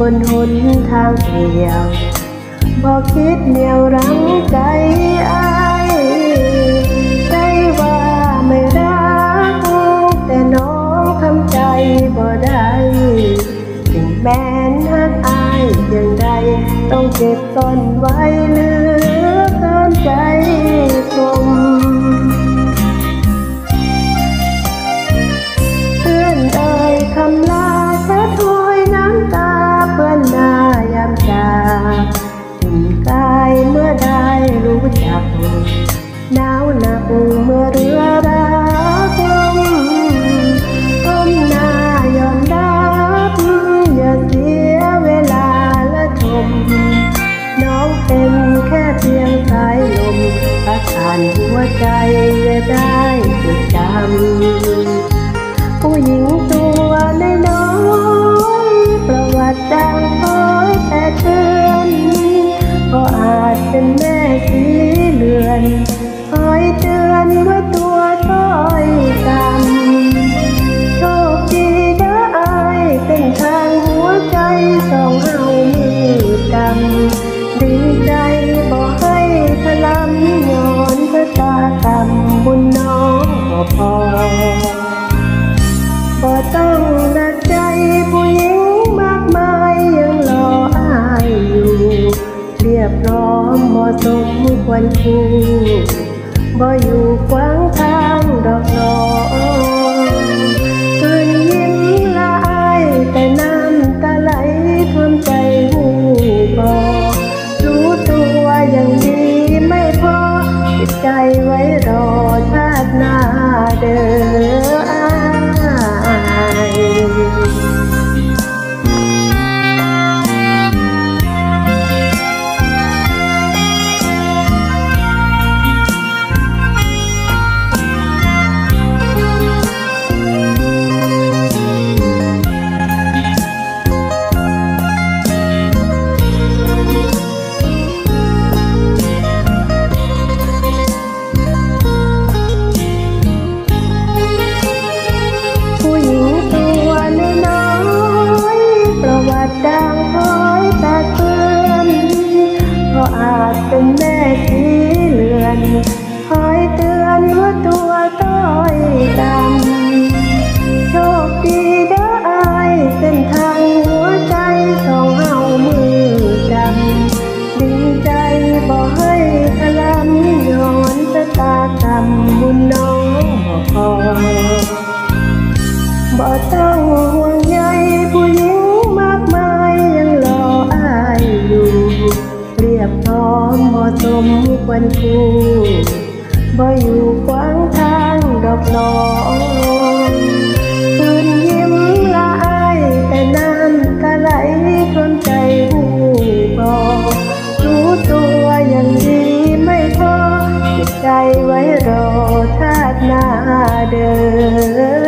บนหนทางเดียวบอกคิดเหนียวรั้งใจอายได้ว่าไม่รัก แต่น้องทำใจบ่ได้ถึงแม้นหักอายอย่างใดต้องเก็บซ่อนไว้เลือ รู้จักหนาวหนักเมื่อเรือรักลมก้มหน้ายอมรับอย่าเสียเวลาและทมน้องเป็นแค่เพียงสายลมพัดผ่านหัวใจอย่าได้จดจำผู้หญิงตัวน้อยประวัติดัง อนคอยเตือนว่าตัวต้อยต่ำโชคดีเด้ออายเป็นทางหัวใจสองเฮามืดดำดีใจบอกให้พลัมย้อนชะตากรรมบุญน้องก็พอก็ต้องหนักใจผู้หญิงมากมายยังรออายอยู่ เรียบร้อมเหมาะสมควรคู่ บ่อยู่ขวางทาง คอยเตือนว่าตัวต้อยต่ำโชคดีเด้ออายเส้นทางหัวใจสองเฮามือดำดีใจบอให้พลัมย้อนชะตากรรมบุญน้องบอกพอบ่ต้องห่วงใยผู้หญิงมากมายยังรออายอยู่ เรียบพร้อมเหมาะสมควรคู่ บ่อยู่ขวางทางดอกนองคืนยิ้มละอายแต่น้ำตาไหลทนใจหูบอกรู้ตัวยังดีไม่พอติดใจไว้รอชาติหน้าเดิน